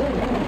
Thank